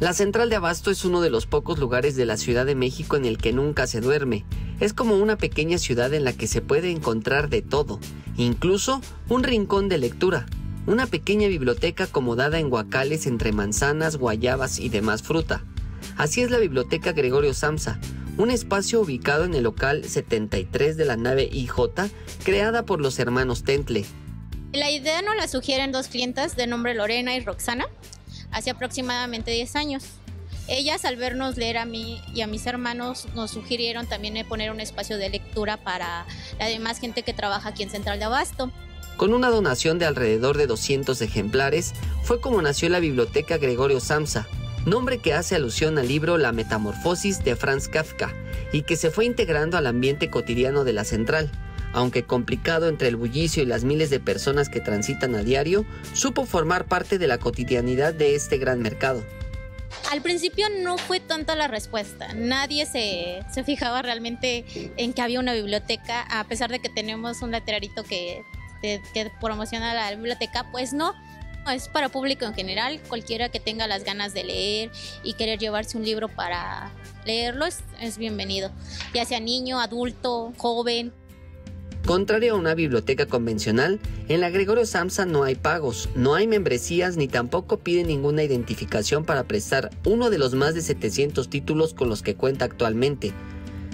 La central de Abasto es uno de los pocos lugares de la Ciudad de México en el que nunca se duerme. Es como una pequeña ciudad en la que se puede encontrar de todo, incluso un rincón de lectura, una pequeña biblioteca acomodada en guacales entre manzanas, guayabas y demás fruta. Así es la Biblioteca Gregorio Samsa, un espacio ubicado en el local 73 de la nave IJ, creada por los hermanos Tentle. La idea nos la sugieren dos clientas de nombre Lorena y Roxana, hace aproximadamente 10 años. Ellas al vernos leer a mí y a mis hermanos nos sugirieron también poner un espacio de lectura para la demás gente que trabaja aquí en Central de Abasto. Con una donación de alrededor de 200 ejemplares, fue como nació la Biblioteca Gregorio Samsa, nombre que hace alusión al libro La Metamorfosis de Franz Kafka y que se fue integrando al ambiente cotidiano de la central aunque complicado entre el bullicio y las miles de personas que transitan a diario, supo formar parte de la cotidianidad de este gran mercado. Al principio no fue tanta la respuesta, nadie se, fijaba realmente en que había una biblioteca, a pesar de que tenemos un letrerito que, que promociona la biblioteca, pues no, es para público en general, cualquiera que tenga las ganas de leer y querer llevarse un libro para leerlo es bienvenido, ya sea niño, adulto, joven. Contrario a una biblioteca convencional, en la Gregorio Samsa no hay pagos, no hay membresías ni tampoco pide ninguna identificación para prestar uno de los más de 700 títulos con los que cuenta actualmente.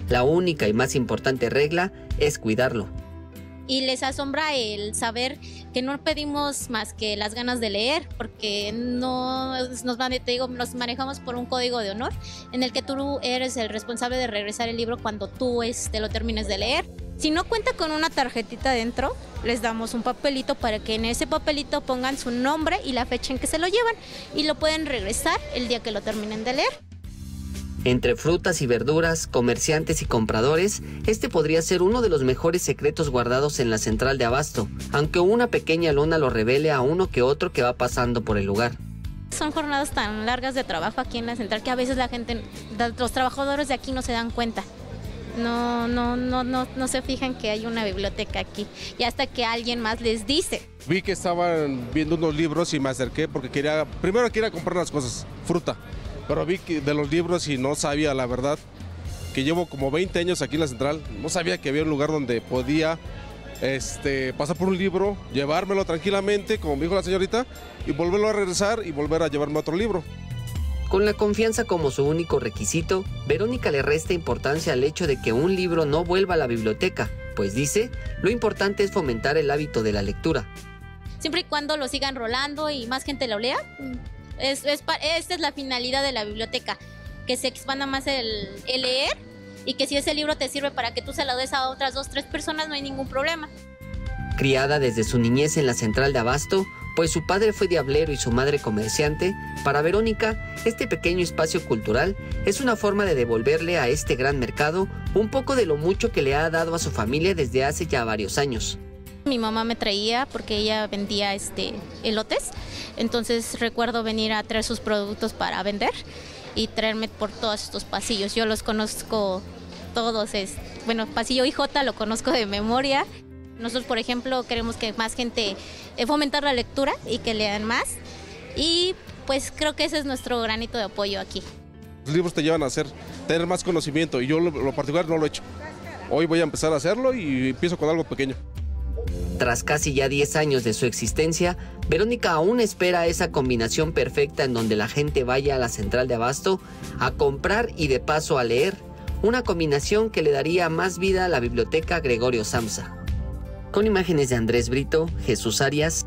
La única y más importante regla es cuidarlo. Y les asombra el saber que no pedimos más que las ganas de leer, porque no nos, te digo, nos manejamos por un código de honor en el que tú eres el responsable de regresar el libro cuando tú te este, lo termines de leer. Si no cuenta con una tarjetita dentro, les damos un papelito para que en ese papelito pongan su nombre y la fecha en que se lo llevan y lo pueden regresar el día que lo terminen de leer. Entre frutas y verduras, comerciantes y compradores, este podría ser uno de los mejores secretos guardados en la central de abasto, aunque una pequeña lona lo revele a uno que otro que va pasando por el lugar. Son jornadas tan largas de trabajo aquí en la central que a veces la gente, los trabajadores de aquí no se dan cuenta no, no, no, no, no se fijan que hay una biblioteca aquí. Y hasta que alguien más les dice. Vi que estaban viendo unos libros y me acerqué porque quería, primero quería comprar unas cosas, fruta. Pero vi que de los libros y no sabía la verdad que llevo como 20 años aquí en la central. No sabía que había un lugar donde podía este, pasar por un libro, llevármelo tranquilamente, como me dijo la señorita, y volverlo a regresar y volver a llevarme otro libro. Con la confianza como su único requisito, Verónica le resta importancia al hecho de que un libro no vuelva a la biblioteca, pues dice, lo importante es fomentar el hábito de la lectura. Siempre y cuando lo sigan rolando y más gente lo lea, es, esta es la finalidad de la biblioteca, que se expanda más el, el leer y que si ese libro te sirve para que tú se lo des a otras dos, tres personas, no hay ningún problema. Criada desde su niñez en la central de Abasto, pues su padre fue diablero y su madre comerciante, para Verónica, este pequeño espacio cultural es una forma de devolverle a este gran mercado un poco de lo mucho que le ha dado a su familia desde hace ya varios años. Mi mamá me traía porque ella vendía este elotes, entonces recuerdo venir a traer sus productos para vender y traerme por todos estos pasillos. Yo los conozco todos, es, bueno, pasillo IJ lo conozco de memoria nosotros, por ejemplo, queremos que más gente eh, fomentar la lectura y que lean más. Y pues creo que ese es nuestro granito de apoyo aquí. Los libros te llevan a hacer, tener más conocimiento y yo lo, particular no lo he hecho. Hoy voy a empezar a hacerlo y empiezo con algo pequeño. Tras casi ya 10 años de su existencia, Verónica aún espera esa combinación perfecta en donde la gente vaya a la central de abasto a comprar y de paso a leer, una combinación que le daría más vida a la biblioteca Gregorio Samsa. Con imágenes de Andrés Brito, Jesús Arias